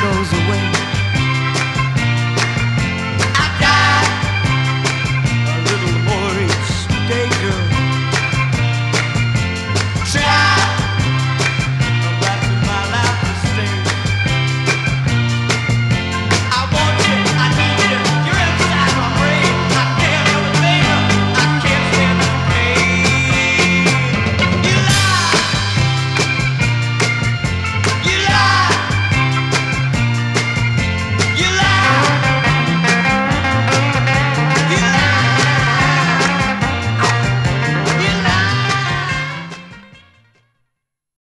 goes away.